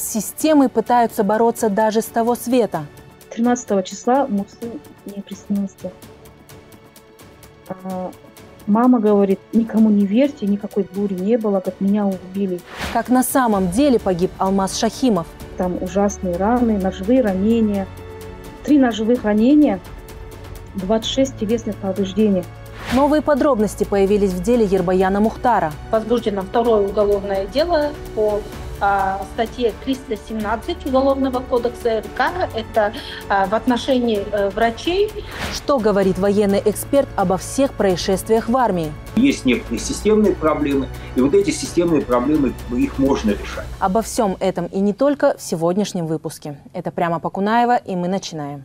С системой пытаются бороться даже с того света. 13 числа сын мне приснился. А, мама говорит, никому не верьте, никакой бури не было, как меня убили. Как на самом деле погиб Алмаз Шахимов. Там ужасные раны, ножевые ранения. Три ножевых ранения, 26 телесных повреждений. Новые подробности появились в деле Ербаяна Мухтара. Возбуждено второе уголовное дело по а, статье 317 Уголовного кодекса РК. Это а, в отношении а, врачей. Что говорит военный эксперт обо всех происшествиях в армии? Есть некоторые системные проблемы, и вот эти системные проблемы, их можно решать. Обо всем этом и не только в сегодняшнем выпуске. Это прямо Покунаева, и мы начинаем.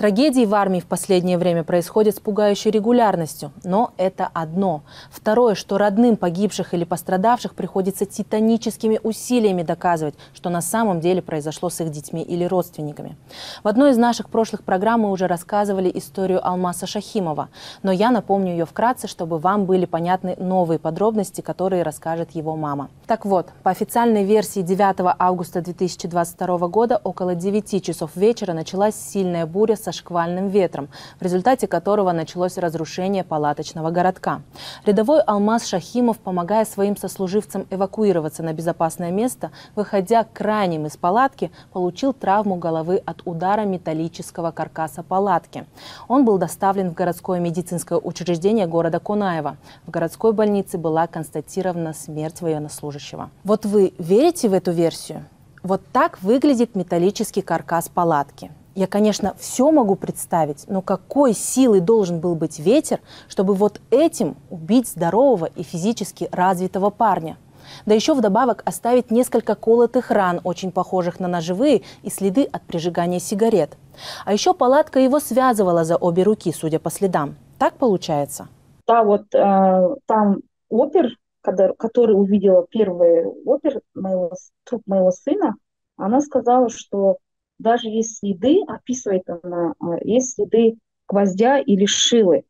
Трагедии в армии в последнее время происходят с пугающей регулярностью, но это одно. Второе, что родным погибших или пострадавших приходится титаническими усилиями доказывать, что на самом деле произошло с их детьми или родственниками. В одной из наших прошлых программ мы уже рассказывали историю Алмаса Шахимова, но я напомню ее вкратце, чтобы вам были понятны новые подробности, которые расскажет его мама. Так вот, по официальной версии 9 августа 2022 года около 9 часов вечера началась сильная буря со шквальным ветром, в результате которого началось разрушение палаточного городка. Рядовой Алмаз Шахимов, помогая своим сослуживцам эвакуироваться на безопасное место, выходя крайним из палатки, получил травму головы от удара металлического каркаса палатки. Он был доставлен в городское медицинское учреждение города Кунаева. В городской больнице была констатирована смерть военнослужащего. Вот вы верите в эту версию? Вот так выглядит металлический каркас палатки. Я, конечно, все могу представить, но какой силой должен был быть ветер, чтобы вот этим убить здорового и физически развитого парня? Да еще вдобавок оставить несколько колотых ран, очень похожих на ножевые, и следы от прижигания сигарет. А еще палатка его связывала за обе руки, судя по следам. Так получается? Да, вот э, там опер, когда, который увидела первый опер, моего, труп моего сына, она сказала, что даже есть следы, описывает она, а, есть следы гвоздя или шилы.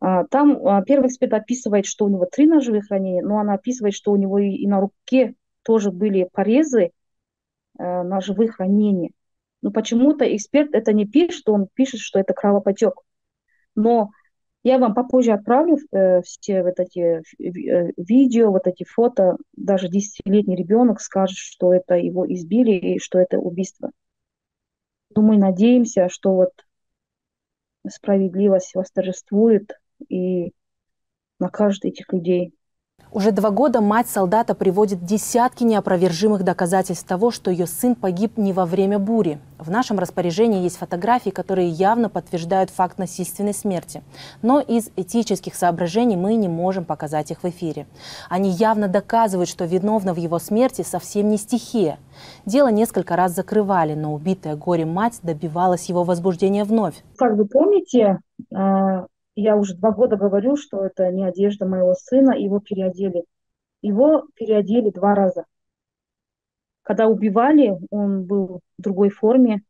А, там а, первый эксперт описывает, что у него три ножевых ранения, но она описывает, что у него и на руке тоже были порезы ножевых ранений. Но почему-то эксперт это не пишет, он пишет, что это кровопотек. Но я вам попозже отправлю э, все вот эти э, видео, вот эти фото. Даже десятилетний ребенок скажет, что это его избили и что это убийство. Думаю, надеемся, что вот справедливость восторжествует и накажет этих людей. Уже два года мать солдата приводит десятки неопровержимых доказательств того, что ее сын погиб не во время бури. В нашем распоряжении есть фотографии, которые явно подтверждают факт насильственной смерти. Но из этических соображений мы не можем показать их в эфире. Они явно доказывают, что виновна в его смерти совсем не стихия. Дело несколько раз закрывали, но убитая горем мать добивалась его возбуждения вновь. Как вы помните, а, я уже два года говорю, что это не одежда моего сына, его переодели. Его переодели два раза. Когда убивали, он был в другой форме,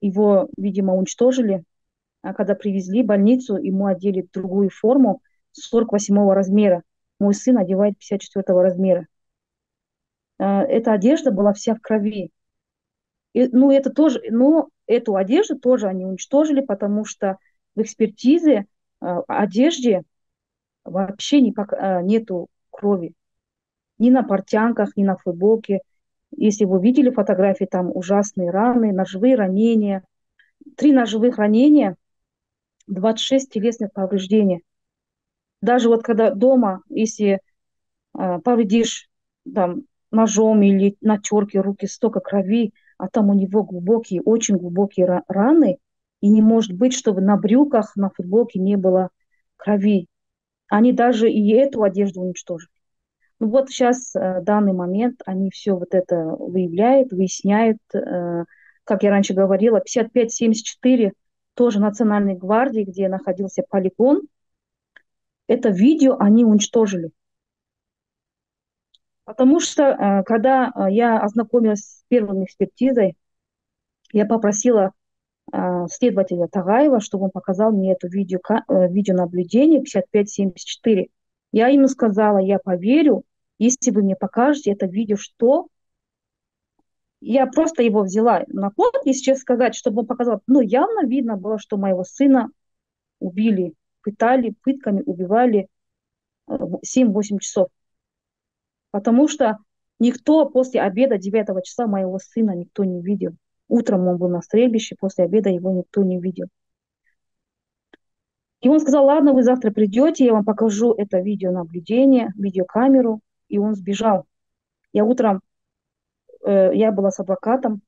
его, видимо, уничтожили, а когда привезли в больницу, ему одели другую форму 48 размера. Мой сын одевает 54 размера. А, эта одежда была вся в крови. И, ну, это тоже, но эту одежду тоже они уничтожили, потому что в экспертизе одежде вообще никак, э, нету крови. Ни на портянках, ни на футболке. Если вы видели фотографии, там ужасные раны, ножевые ранения. Три ножевых ранения, 26 телесных повреждений. Даже вот когда дома, если э, повредишь там, ножом или на терке руки, столько крови, а там у него глубокие, очень глубокие раны, и не может быть, чтобы на брюках, на футболке не было крови. Они даже и эту одежду уничтожили. Ну вот сейчас, в э, данный момент, они все вот это выявляют, выясняют. Э, как я раньше говорила, 55-74 тоже Национальной гвардии, где находился полигон. Это видео они уничтожили. Потому что, э, когда я ознакомилась с первой экспертизой, я попросила следователя Тагаева, чтобы он показал мне это видео, э, видеонаблюдение 5574. Я ему сказала, я поверю, Если вы мне покажете это видео, что я просто его взяла на плод, если честно сказать, чтобы он показал. Ну, явно видно было, что моего сына убили, пытали, пытками убивали 7-8 э, часов. Потому что никто после обеда 9 числа моего сына никто не видел. Утром он был на стрельбище, после обеда его никто не видел. И он сказал, ладно, вы завтра придете, я вам покажу это видеонаблюдение, видеокамеру. И он сбежал. Я утром, э, я была с адвокатом,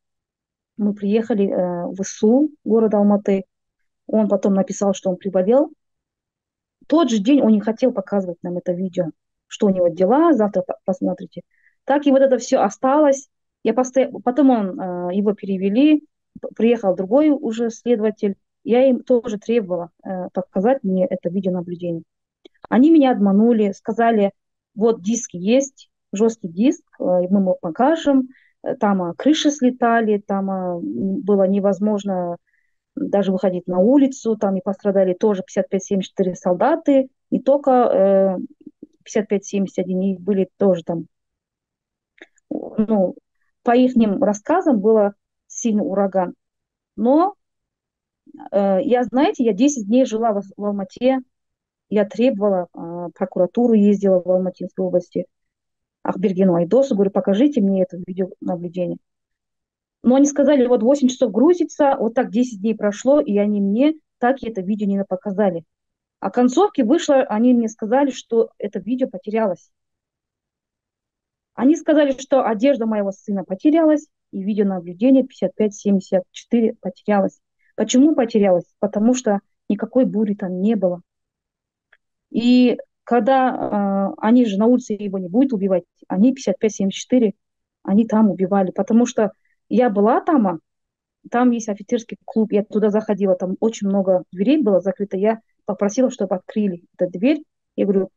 мы приехали э, в ИСУ, города Алматы. Он потом написал, что он приболел. Тот же день он не хотел показывать нам это видео, что у него дела, завтра посмотрите. Так и вот это все осталось. Я постоя... Потом он, э, его перевели, приехал другой уже следователь. Я им тоже требовала э, показать мне это видеонаблюдение. Они меня обманули, сказали, вот диск есть, жесткий диск, э, мы ему покажем. Там крыши слетали, там было невозможно даже выходить на улицу, там и пострадали тоже 55-74 солдаты, не только э, 55-71, были тоже там ну, по их рассказам было сильный ураган. Но э, я, знаете, я 10 дней жила в, в Алмате, я требовала, э, прокуратуру ездила в Алматинской области, Ахбергену Айдосу, говорю, покажите мне это видеонаблюдение. Но они сказали, вот 8 часов грузится, вот так 10 дней прошло, и они мне так это видео не показали. А концовки вышло, они мне сказали, что это видео потерялось. Они сказали, что одежда моего сына потерялась, и видеонаблюдение 55-74 потерялось. Почему потерялось? Потому что никакой бури там не было. И когда э, они же на улице его не будут убивать, они 55-74, они там убивали. Потому что я была там, а там есть офицерский клуб, я туда заходила, там очень много дверей было закрыто. Я попросила, чтобы открыли эту дверь. Я говорю,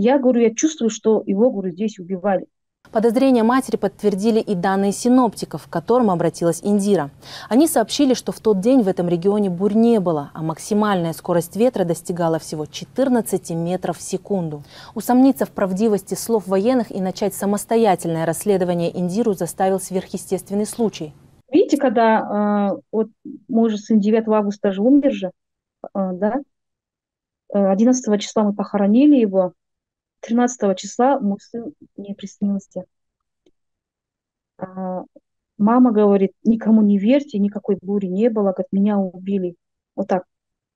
я говорю, я чувствую, что его, говорю, здесь убивали. Подозрения матери подтвердили и данные синоптиков, к которым обратилась Индира. Они сообщили, что в тот день в этом регионе бурь не было, а максимальная скорость ветра достигала всего 14 метров в секунду. Усомниться в правдивости слов военных и начать самостоятельное расследование Индиру заставил сверхъестественный случай. Видите, когда э, вот мой же сын 9 августа же умер же, э, да, 11 э, числа мы похоронили его, 13 числа мой сын мне приснился. А, мама говорит, никому не верьте, никакой бури не было, как меня убили. Вот так.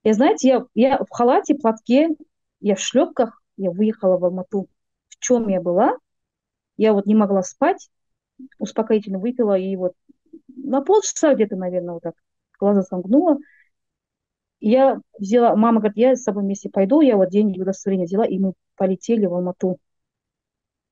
Я, знаете, я, я в халате, платке, я в шлепках, я выехала в Алмату. В чем я была? Я вот не могла спать, успокоительно выпила и вот на полчаса где-то, наверное, вот так глаза сомкнула. Я взяла, мама говорит, я с собой вместе пойду, я вот деньги, удостоверение взяла, и мы полетели в Алмату.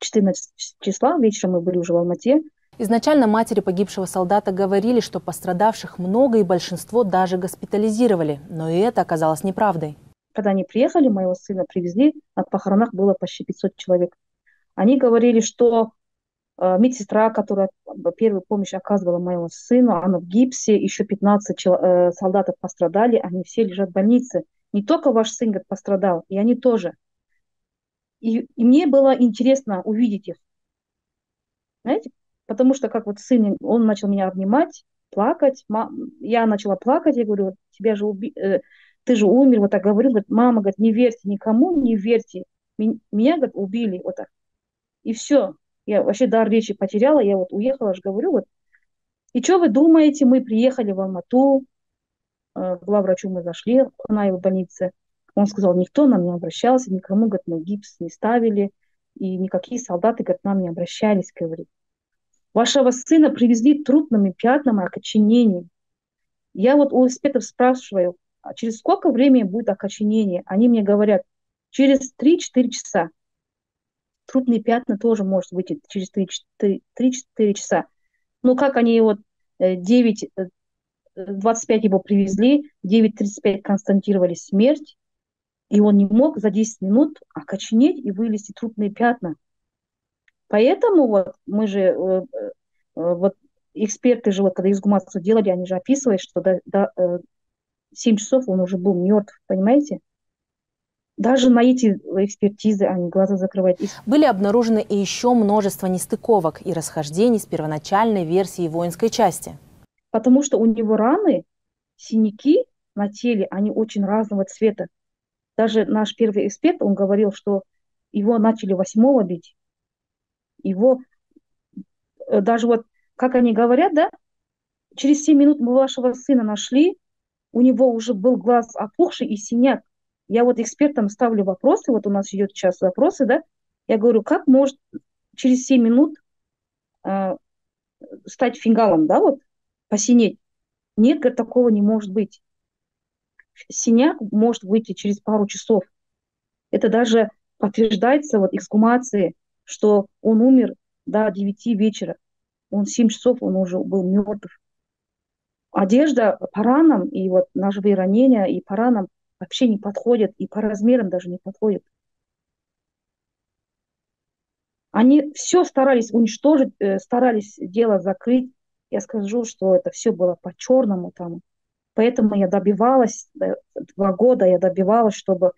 14 числа вечером мы были уже в Алмате. Изначально матери погибшего солдата говорили, что пострадавших много и большинство даже госпитализировали, но и это оказалось неправдой. Когда они приехали, моего сына привезли, на похоронах было почти 500 человек. Они говорили, что медсестра, которая первую помощь оказывала моему сыну, она в гипсе, еще 15 э, солдатов пострадали, они все лежат в больнице. Не только ваш сын говорит, пострадал, и они тоже. И, и мне было интересно увидеть их. Знаете, потому что как вот сын, он начал меня обнимать, плакать, я начала плакать, я говорю, тебя же уби... Э, ты же умер, вот так говорю, говорит, мама, говорит, не верьте никому, не верьте, меня, говорит, убили, вот так. И все, я вообще дар речи потеряла, я вот уехала, же говорю, вот. И что вы думаете, мы приехали в Алмату, э, к главврачу мы зашли на его больнице, он сказал, никто нам не обращался, никому, говорит, мы гипс не ставили, и никакие солдаты, говорит, нам не обращались, говорит. Вашего сына привезли трупными пятнами окоченением. Я вот у экспертов спрашиваю, а через сколько времени будет окоченение? Они мне говорят, через 3-4 часа. Крупные пятна тоже может выйти через 3-4 часа. Ну, как они вот 9, э, 25 э, его привезли, 9.35 констатировали смерть, и он не мог за 10 минут окоченеть и вылезти трупные пятна. Поэтому вот мы же, э, вот эксперты же, вот когда изгумацию делали, они же описывают, что до, до 7 часов он уже был мертв, понимаете? Даже на эти экспертизы они глаза закрывают. Были обнаружены и еще множество нестыковок и расхождений с первоначальной версией воинской части. Потому что у него раны, синяки на теле, они очень разного цвета. Даже наш первый эксперт, он говорил, что его начали восьмого бить. Его, э, даже вот, как они говорят, да, через 7 минут мы вашего сына нашли, у него уже был глаз опухший и синяк. Я вот экспертам ставлю вопросы, вот у нас идет сейчас вопросы, да, я говорю, как может через 7 минут э, стать фингалом, да, вот, посинеть? Нет, говорит, такого не может быть. Синяк может выйти через пару часов. Это даже подтверждается вот эксгумацией, что он умер до 9 вечера. Он 7 часов, он уже был мертв. Одежда по ранам и вот ножевые ранения и по ранам вообще не подходят, и по размерам даже не подходят. Они все старались уничтожить, э, старались дело закрыть. Я скажу, что это все было по-черному там. Поэтому я добивалась, два года я добивалась, чтобы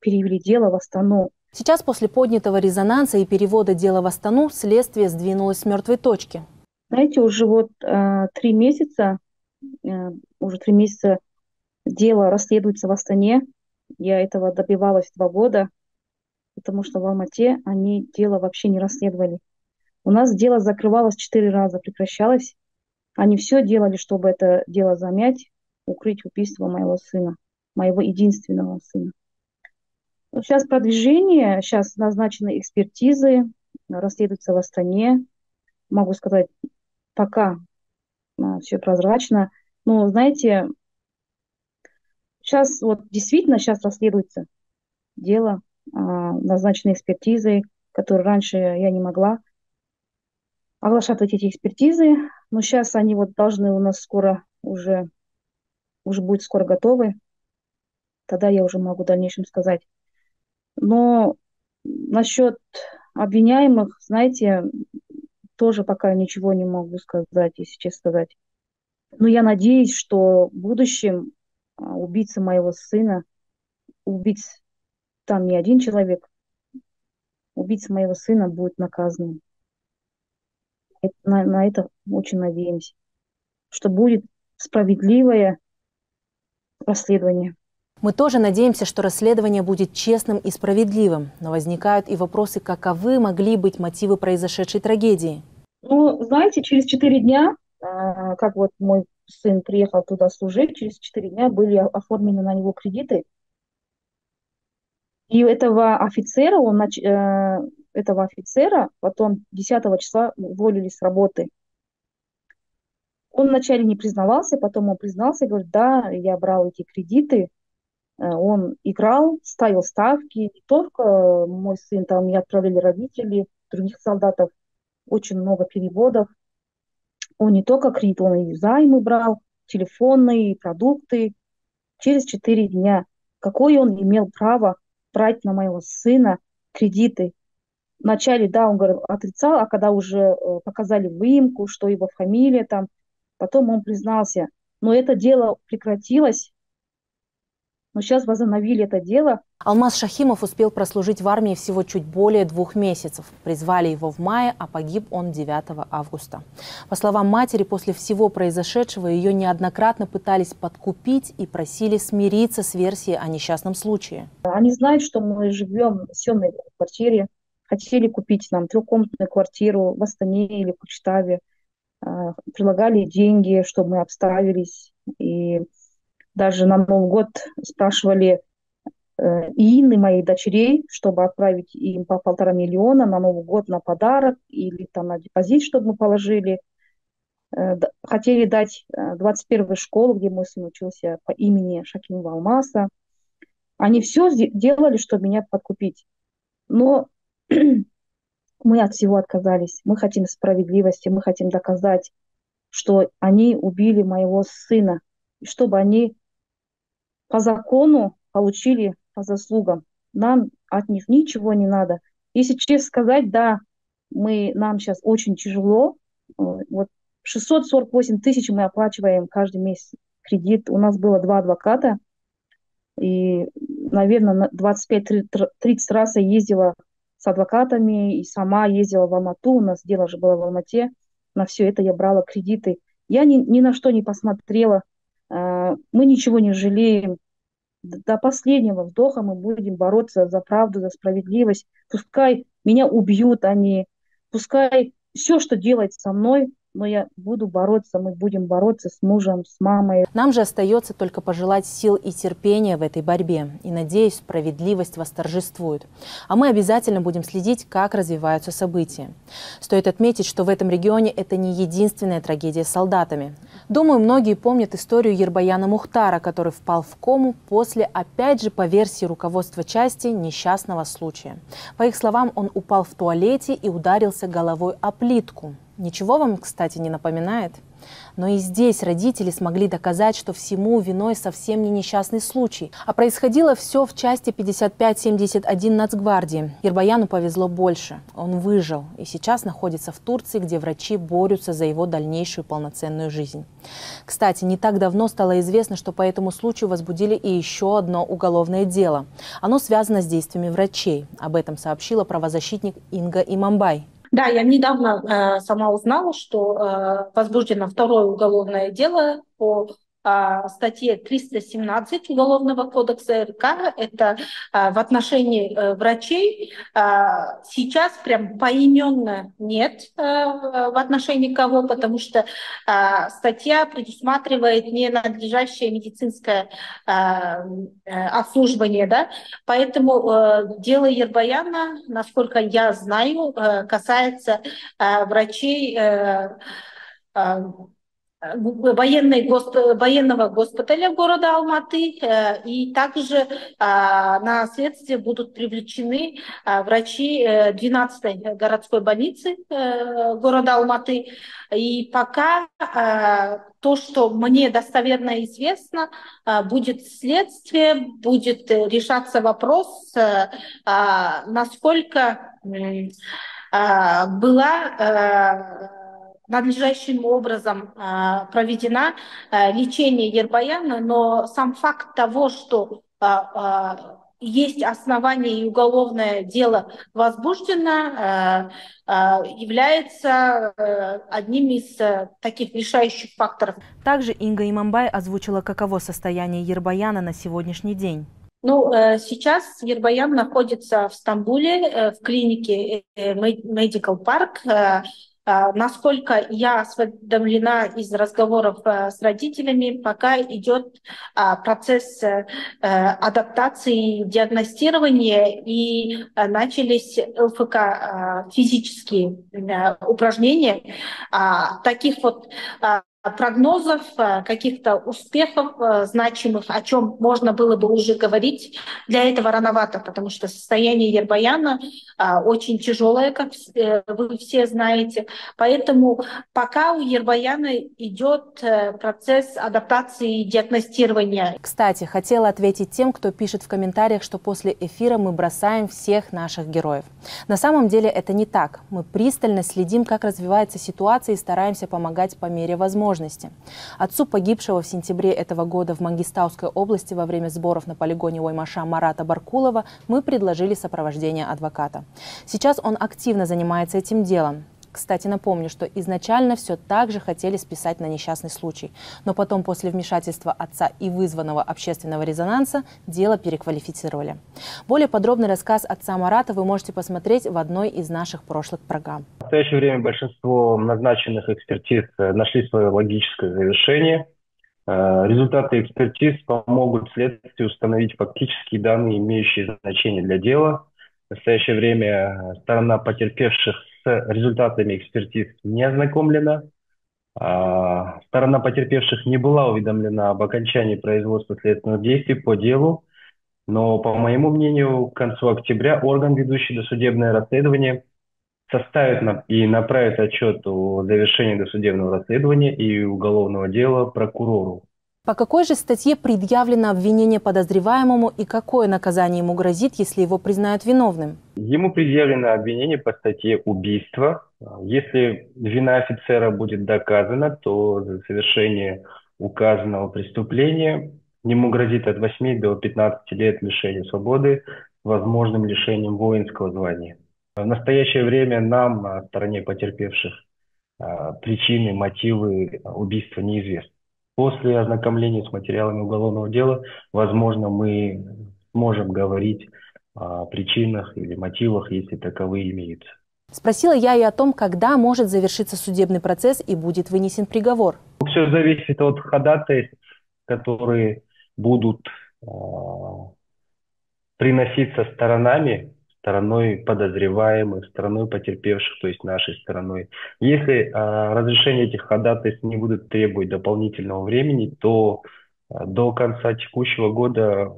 перевели дело в Астану. Сейчас после поднятого резонанса и перевода дела в Астану следствие сдвинулось с мертвой точки. Знаете, уже вот э, три месяца, э, уже три месяца Дело расследуется в Астане. Я этого добивалась два года, потому что в Алмате они дело вообще не расследовали. У нас дело закрывалось четыре раза, прекращалось. Они все делали, чтобы это дело замять, укрыть убийство моего сына, моего единственного сына. Сейчас продвижение, сейчас назначены экспертизы, расследуются в Астане. Могу сказать, пока а, все прозрачно. Но, знаете, Сейчас вот действительно сейчас расследуется дело, а, назначенной экспертизой, которую раньше я не могла оглашать эти экспертизы, но сейчас они вот должны у нас скоро уже, уже будет скоро готовы. Тогда я уже могу в дальнейшем сказать. Но насчет обвиняемых, знаете, тоже пока ничего не могу сказать, если честно сказать. Но я надеюсь, что в будущем а, убийца моего сына, убийц там не один человек, убийца моего сына будет наказан. На, на это очень надеемся, что будет справедливое расследование. Мы тоже надеемся, что расследование будет честным и справедливым, но возникают и вопросы, каковы могли быть мотивы произошедшей трагедии. Ну, знаете, через четыре дня, а, как вот мой сын приехал туда служить, через 4 дня были оформлены на него кредиты. И этого офицера, он, э, этого офицера потом 10 числа уволили с работы. Он вначале не признавался, потом он признался и говорит, да, я брал эти кредиты, э, он играл, ставил ставки, не только мой сын, там мне отправили родители, других солдатов, очень много переводов. Он не только кредит, он и займы брал, телефонные, продукты. Через четыре дня. Какое он имел право брать на моего сына кредиты? Вначале, да, он говорил, отрицал, а когда уже э, показали выемку, что его фамилия там, потом он признался. Но это дело прекратилось, но сейчас возобновили это дело. Алмаз Шахимов успел прослужить в армии всего чуть более двух месяцев. Призвали его в мае, а погиб он 9 августа. По словам матери, после всего произошедшего ее неоднократно пытались подкупить и просили смириться с версией о несчастном случае. Они знают, что мы живем в съемной квартире, хотели купить нам трехкомнатную квартиру в Астане или в Кучтаве, а, прилагали деньги, чтобы мы обставились. И даже на Новый год спрашивали э, Инны, моих дочерей, чтобы отправить им по полтора миллиона на Новый год на подарок или там на депозит, чтобы мы положили. Э, хотели дать э, 21-ю школу, где мой сын учился по имени Шаким Валмаса. Они все делали, чтобы меня подкупить. Но мы от всего отказались. Мы хотим справедливости, мы хотим доказать, что они убили моего сына, чтобы они по закону получили по заслугам. Нам от них ничего не надо. Если честно сказать, да, мы, нам сейчас очень тяжело. Вот 648 тысяч мы оплачиваем каждый месяц кредит. У нас было два адвоката. И наверное, 25-30 раз я ездила с адвокатами и сама ездила в Алмату. У нас дело же было в Алмате. На все это я брала кредиты. Я ни, ни на что не посмотрела. Мы ничего не жалеем. До последнего вдоха мы будем бороться за правду, за справедливость. Пускай меня убьют они, пускай все, что делать со мной, но я буду бороться, мы будем бороться с мужем, с мамой. Нам же остается только пожелать сил и терпения в этой борьбе. И надеюсь, справедливость восторжествует. А мы обязательно будем следить, как развиваются события. Стоит отметить, что в этом регионе это не единственная трагедия с солдатами. Думаю, многие помнят историю Ербаяна Мухтара, который впал в кому после, опять же, по версии руководства части, несчастного случая. По их словам, он упал в туалете и ударился головой о плитку. Ничего вам, кстати, не напоминает? Но и здесь родители смогли доказать, что всему виной совсем не несчастный случай. А происходило все в части 5571 Нацгвардии. Ербаяну повезло больше. Он выжил и сейчас находится в Турции, где врачи борются за его дальнейшую полноценную жизнь. Кстати, не так давно стало известно, что по этому случаю возбудили и еще одно уголовное дело. Оно связано с действиями врачей. Об этом сообщила правозащитник Инга Имамбай. Да, я недавно э, сама узнала, что э, возбуждено второе уголовное дело по статье 317 Уголовного кодекса РК, это а, в отношении э, врачей. А, сейчас прям поименно нет э, в отношении кого, потому что статья предусматривает ненадлежащее медицинское э, обслуживание, да, поэтому дело Ербаяна, насколько я знаю, касается врачей военной госп... военного госпиталя города Алматы, э, и также а, на следствие будут привлечены врачи 12-й э, городской больницы города Алматы. И пока то, что мне достоверно известно, будет следствие, будет решаться вопрос, насколько была надлежащим образом э, проведена э, лечение Ербаяна, но сам факт того, что э, есть основания и уголовное дело возбуждено, является э, одним из э, таких решающих факторов. Также Инга Имамбай озвучила, каково состояние Ербаяна на сегодняшний день. Ну, э, сейчас Ербаян находится в Стамбуле в клинике Medical Park. А, насколько я осведомлена из разговоров э, с родителями, пока идет а, процесс э, адаптации, диагностирования и э, начались ЛФК а, физические упражнения. Таких вот прогнозов, э, каких-то успехов э, значимых, о чем можно было бы уже говорить, для этого рановато, потому что состояние Ербаяна очень тяжелое, как э, вы все знаете. Поэтому пока у Ербаяна идет процесс адаптации и диагностирования. Кстати, хотела ответить тем, кто пишет в комментариях, что после эфира мы бросаем всех наших героев. На самом деле это не так. Мы пристально следим, как развивается ситуация и стараемся помогать по мере возможности возможности. Отцу погибшего в сентябре этого года в Мангистауской области во время сборов на полигоне Оймаша Марата Баркулова мы предложили сопровождение адвоката. Сейчас он активно занимается этим делом. Кстати, напомню, что изначально все так же хотели списать на несчастный случай, но потом после вмешательства отца и вызванного общественного резонанса дело переквалифицировали. Более подробный рассказ отца Марата вы можете посмотреть в одной из наших прошлых программ. В настоящее время большинство назначенных экспертиз э, нашли свое логическое завершение. Э, результаты экспертиз помогут следствию установить фактические данные, имеющие значение для дела. В настоящее время сторона потерпевших с результатами экспертиз не ознакомлена. А, сторона потерпевших не была уведомлена об окончании производства следственных действий по делу, но, по моему мнению, к концу октября орган, ведущий досудебное расследование, составит и направит отчет о завершении досудебного расследования и уголовного дела прокурору. По какой же статье предъявлено обвинение подозреваемому и какое наказание ему грозит, если его признают виновным? Ему предъявлено обвинение по статье убийства. Если вина офицера будет доказана, то за совершение указанного преступления Ему грозит от 8 до 15 лет лишения свободы с возможным лишением воинского звания. В настоящее время нам, на стороне потерпевших, а, причины, мотивы убийства неизвестны. После ознакомления с материалами уголовного дела, возможно, мы сможем говорить о причинах или мотивах, если таковые имеются. Спросила я и о том, когда может завершиться судебный процесс и будет вынесен приговор. Все зависит от ходатайств, которые будут э, приноситься сторонами, стороной подозреваемых, стороной потерпевших, то есть нашей стороной. Если э, разрешение этих ходатайств не будут требовать дополнительного времени, то э, до конца текущего года,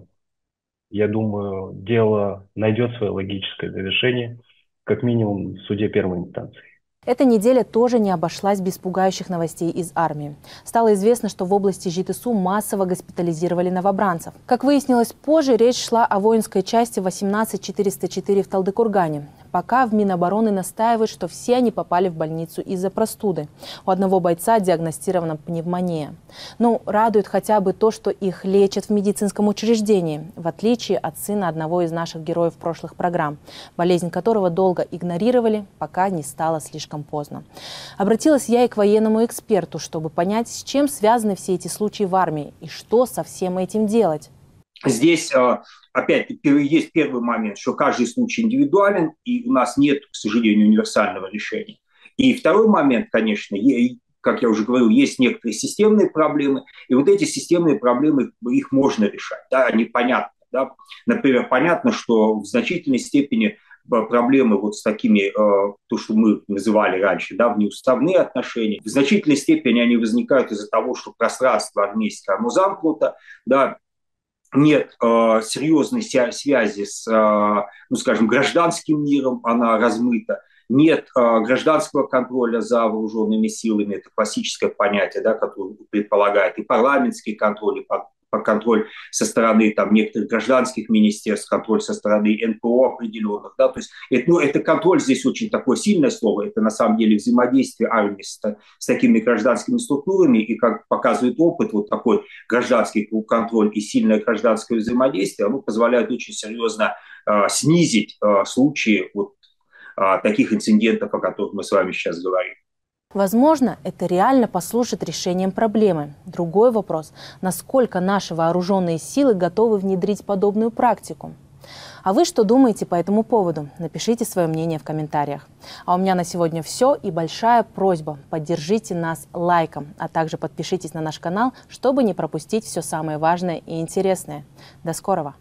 я думаю, дело найдет свое логическое завершение, как минимум в суде первой инстанции. Эта неделя тоже не обошлась без пугающих новостей из армии. Стало известно, что в области ЖИТСУ массово госпитализировали новобранцев. Как выяснилось позже, речь шла о воинской части 18404 в Талдыкургане. Пока в Минобороны настаивают, что все они попали в больницу из-за простуды. У одного бойца диагностирована пневмония. Ну, радует хотя бы то, что их лечат в медицинском учреждении, в отличие от сына одного из наших героев прошлых программ, болезнь которого долго игнорировали, пока не стало слишком поздно. Обратилась я и к военному эксперту, чтобы понять, с чем связаны все эти случаи в армии и что со всем этим делать. Здесь а, опять есть первый момент, что каждый случай индивидуален, и у нас нет, к сожалению, универсального решения. И второй момент, конечно, как я уже говорил, есть некоторые системные проблемы, и вот эти системные проблемы, их можно решать, да, они понятны. Да? Например, понятно, что в значительной степени э, проблемы вот с такими, э, то, что мы называли раньше, да, внеуставные отношения, в значительной степени они возникают из-за того, что пространство армейское, оно замкнуто, да, нет э, серьезной связи с, э, ну, скажем, гражданским миром, она размыта, нет э, гражданского контроля за вооруженными силами, это классическое понятие, да, которое предполагает и парламентский контроль, и контроль со стороны там, некоторых гражданских министерств, контроль со стороны НПО определенных. Да? То есть это, ну, это контроль здесь очень такое сильное слово, это на самом деле взаимодействие армии с, с такими гражданскими структурами, и как показывает опыт, вот такой гражданский контроль и сильное гражданское взаимодействие, оно позволяет очень серьезно э, снизить э, случаи вот, э, таких инцидентов, о которых мы с вами сейчас говорим. Возможно, это реально послужит решением проблемы. Другой вопрос – насколько наши вооруженные силы готовы внедрить подобную практику? А вы что думаете по этому поводу? Напишите свое мнение в комментариях. А у меня на сегодня все и большая просьба – поддержите нас лайком, а также подпишитесь на наш канал, чтобы не пропустить все самое важное и интересное. До скорого!